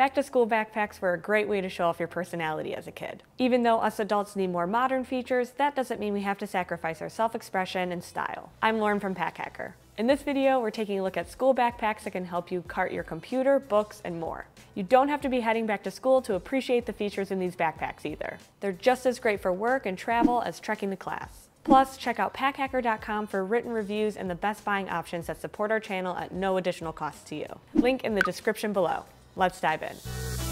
Back to school backpacks were a great way to show off your personality as a kid. Even though us adults need more modern features, that doesn't mean we have to sacrifice our self-expression and style. I'm Lauren from Pack Hacker. In this video, we're taking a look at school backpacks that can help you cart your computer, books, and more. You don't have to be heading back to school to appreciate the features in these backpacks either. They're just as great for work and travel as trekking to class. Plus, check out packhacker.com for written reviews and the best buying options that support our channel at no additional cost to you. Link in the description below. Let's dive in.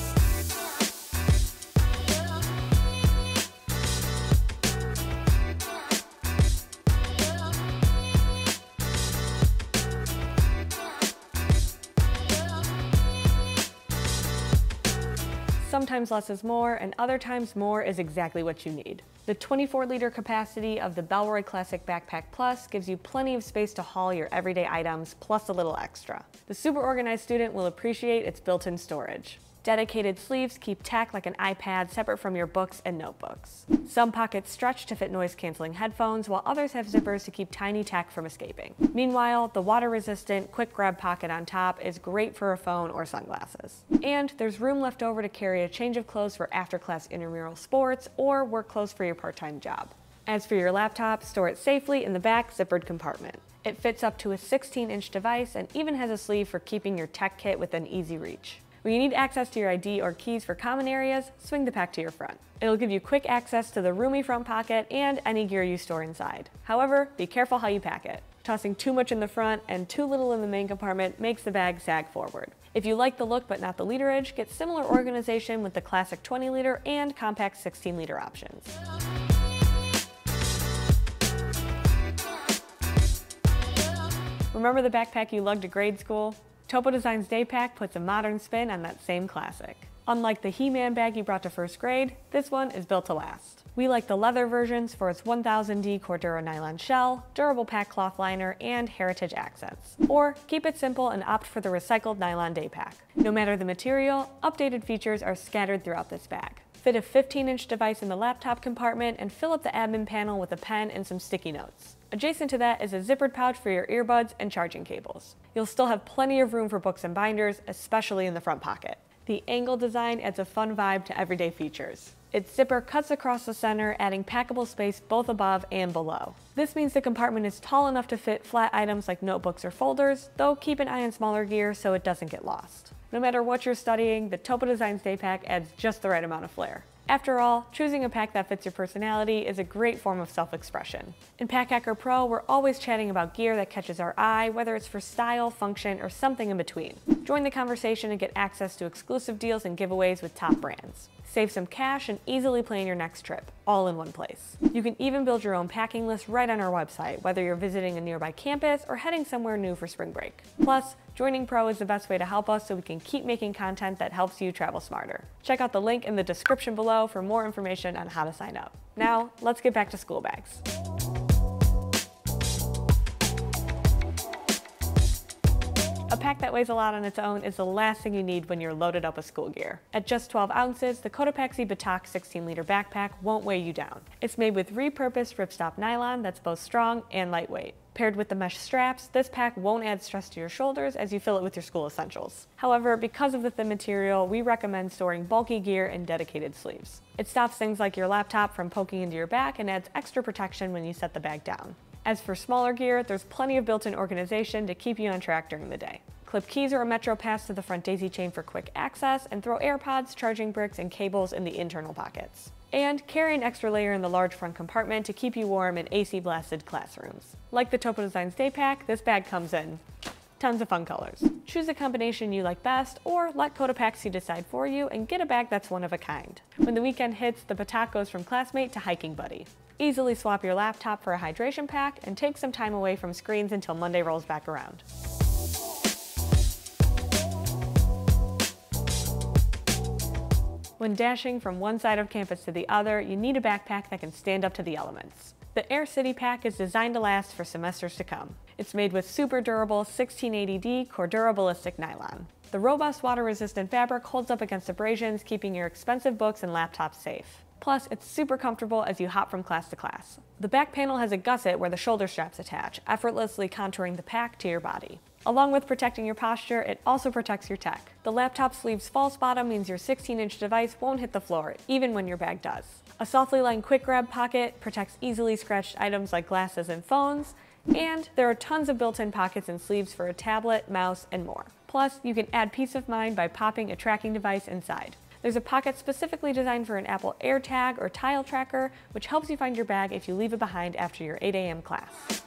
Sometimes less is more, and other times more is exactly what you need. The 24 liter capacity of the Bellroy Classic Backpack Plus gives you plenty of space to haul your everyday items, plus a little extra. The super organized student will appreciate its built-in storage. Dedicated sleeves keep tech like an iPad separate from your books and notebooks. Some pockets stretch to fit noise-canceling headphones, while others have zippers to keep tiny tech from escaping. Meanwhile, the water-resistant quick grab pocket on top is great for a phone or sunglasses. And there's room left over to carry a change of clothes for after-class intramural sports or work clothes for your part-time job. As for your laptop, store it safely in the back zippered compartment. It fits up to a 16-inch device and even has a sleeve for keeping your tech kit within easy reach. When you need access to your ID or keys for common areas, swing the pack to your front. It'll give you quick access to the roomy front pocket and any gear you store inside. However, be careful how you pack it. Tossing too much in the front and too little in the main compartment makes the bag sag forward. If you like the look but not the literage, get similar organization with the classic 20 liter and compact 16 liter options. Remember the backpack you lugged to grade school? Topo Designs Day Pack puts a modern spin on that same classic. Unlike the He-Man bag you brought to first grade, this one is built to last. We like the leather versions for its 1000D Cordura nylon shell, durable pack cloth liner, and heritage accents. Or keep it simple and opt for the recycled nylon day pack. No matter the material, updated features are scattered throughout this bag. Fit a 15-inch device in the laptop compartment and fill up the admin panel with a pen and some sticky notes. Adjacent to that is a zippered pouch for your earbuds and charging cables. You'll still have plenty of room for books and binders, especially in the front pocket. The angle design adds a fun vibe to everyday features. Its zipper cuts across the center, adding packable space both above and below. This means the compartment is tall enough to fit flat items like notebooks or folders, though keep an eye on smaller gear so it doesn't get lost. No matter what you're studying, the Topo Designs Day Pack adds just the right amount of flair. After all, choosing a pack that fits your personality is a great form of self-expression. In Pack Hacker Pro, we're always chatting about gear that catches our eye, whether it's for style, function, or something in between. Join the conversation and get access to exclusive deals and giveaways with top brands. Save some cash and easily plan your next trip, all in one place. You can even build your own packing list right on our website, whether you're visiting a nearby campus or heading somewhere new for spring break. Plus, joining Pro is the best way to help us so we can keep making content that helps you travel smarter. Check out the link in the description below for more information on how to sign up. Now, let's get back to school bags. Pack that weighs a lot on its own is the last thing you need when you're loaded up with school gear. At just 12 ounces, the Cotopaxi Batac 16 liter backpack won't weigh you down. It's made with repurposed ripstop nylon that's both strong and lightweight. Paired with the mesh straps, this pack won't add stress to your shoulders as you fill it with your school essentials. However, because of the thin material, we recommend storing bulky gear in dedicated sleeves. It stops things like your laptop from poking into your back and adds extra protection when you set the bag down. As for smaller gear, there's plenty of built-in organization to keep you on track during the day. Clip keys or a Metro Pass to the front daisy chain for quick access, and throw AirPods, charging bricks, and cables in the internal pockets. And carry an extra layer in the large front compartment to keep you warm in AC-blasted classrooms. Like the Topo Designs Day Pack, this bag comes in tons of fun colors. Choose a combination you like best, or let Cotopaxi decide for you and get a bag that's one of a kind. When the weekend hits, the Batac goes from classmate to hiking buddy. Easily swap your laptop for a hydration pack and take some time away from screens until Monday rolls back around. When dashing from one side of campus to the other, you need a backpack that can stand up to the elements. The Aer City Pack is designed to last for semesters to come. It's made with super durable 1680D Cordura ballistic nylon. The robust water-resistant fabric holds up against abrasions, keeping your expensive books and laptops safe. Plus, it's super comfortable as you hop from class to class. The back panel has a gusset where the shoulder straps attach, effortlessly contouring the pack to your body. Along with protecting your posture, it also protects your tech. The laptop sleeve's false bottom means your 16-inch device won't hit the floor, even when your bag does. A softly lined quick grab pocket protects easily scratched items like glasses and phones, and there are tons of built-in pockets and sleeves for a tablet, mouse, and more. Plus, you can add peace of mind by popping a tracking device inside. There's a pocket specifically designed for an Apple AirTag or Tile Tracker, which helps you find your bag if you leave it behind after your 8 a.m. class.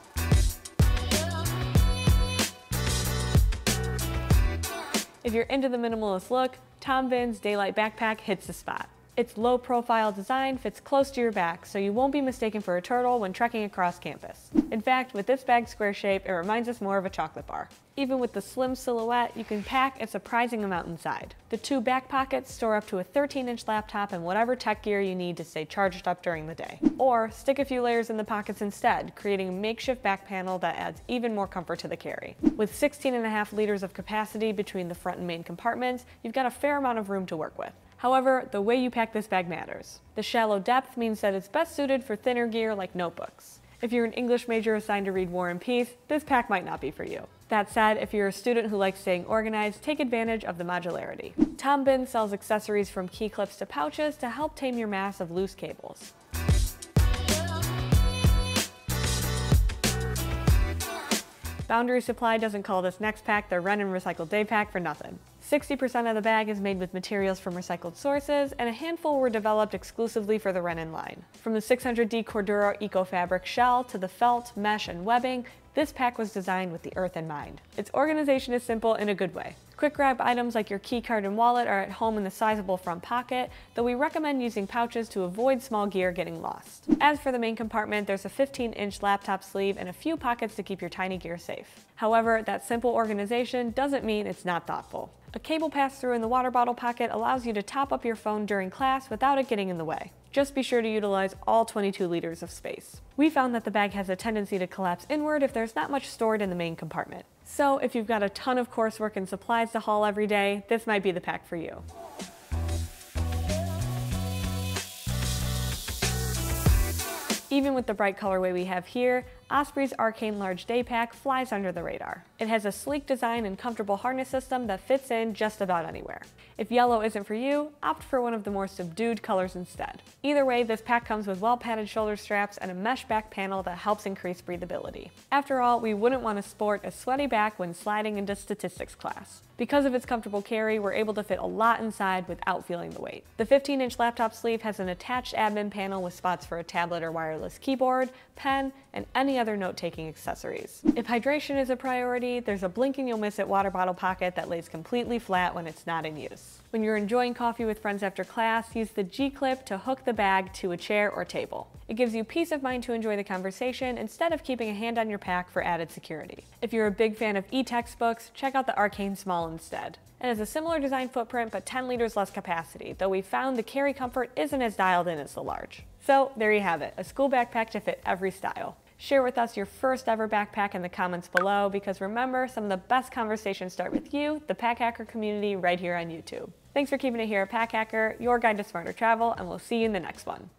If you're into the minimalist look, Tom Bihn's Daylight Backpack hits the spot. Its low profile design fits close to your back, so you won't be mistaken for a turtle when trekking across campus. In fact, with this bag's square shape, it reminds us more of a chocolate bar. Even with the slim silhouette, you can pack a surprising amount inside. The two back pockets store up to a 13-inch laptop and whatever tech gear you need to stay charged up during the day. Or stick a few layers in the pockets instead, creating a makeshift back panel that adds even more comfort to the carry. With 16 and a half liters of capacity between the front and main compartments, you've got a fair amount of room to work with. However, the way you pack this bag matters. The shallow depth means that it's best suited for thinner gear like notebooks. If you're an English major assigned to read War and Peace, this pack might not be for you. That said, if you're a student who likes staying organized, take advantage of the modularity. Tom Bihn sells accessories from key clips to pouches to help tame your mass of loose cables. Boundary Supply doesn't call this next pack their Rennen Recycled Day Pack for nothing. 60% of the bag is made with materials from recycled sources, and a handful were developed exclusively for the Rennen line. From the 600D Cordura Eco Fabric shell to the felt, mesh, and webbing, this pack was designed with the earth in mind. Its organization is simple in a good way. Quick grab items like your keycard and wallet are at home in the sizable front pocket, though we recommend using pouches to avoid small gear getting lost. As for the main compartment, there's a 15-inch laptop sleeve and a few pockets to keep your tiny gear safe. However, that simple organization doesn't mean it's not thoughtful. A cable pass-through in the water bottle pocket allows you to top up your phone during class without it getting in the way. Just be sure to utilize all 22 liters of space. We found that the bag has a tendency to collapse inward if there's not much stored in the main compartment. So if you've got a ton of coursework and supplies to haul every day, this might be the pack for you. Even with the bright colorway we have here, Osprey's Arcane Large Day Pack flies under the radar. It has a sleek design and comfortable harness system that fits in just about anywhere. If yellow isn't for you, opt for one of the more subdued colors instead. Either way, this pack comes with well-padded shoulder straps and a mesh back panel that helps increase breathability. After all, we wouldn't want to sport a sweaty back when sliding into statistics class. Because of its comfortable carry, we're able to fit a lot inside without feeling the weight. The 15-inch laptop sleeve has an attached admin panel with spots for a tablet or wireless keyboard, pen, and any other note-taking accessories. If hydration is a priority, there's a blink and you'll miss it water bottle pocket that lays completely flat when it's not in use. When you're enjoying coffee with friends after class, use the G-clip to hook the bag to a chair or table. It gives you peace of mind to enjoy the conversation instead of keeping a hand on your pack for added security. If you're a big fan of e-textbooks, check out the Arcane Small instead. It has a similar design footprint but 10 liters less capacity, though we found the carry comfort isn't as dialed in as the large. So there you have it, a school backpack to fit every style. Share with us your first ever backpack in the comments below because remember, some of the best conversations start with you, the Pack Hacker community, right here on YouTube. Thanks for keeping it here at Pack Hacker, your guide to smarter travel, and we'll see you in the next one.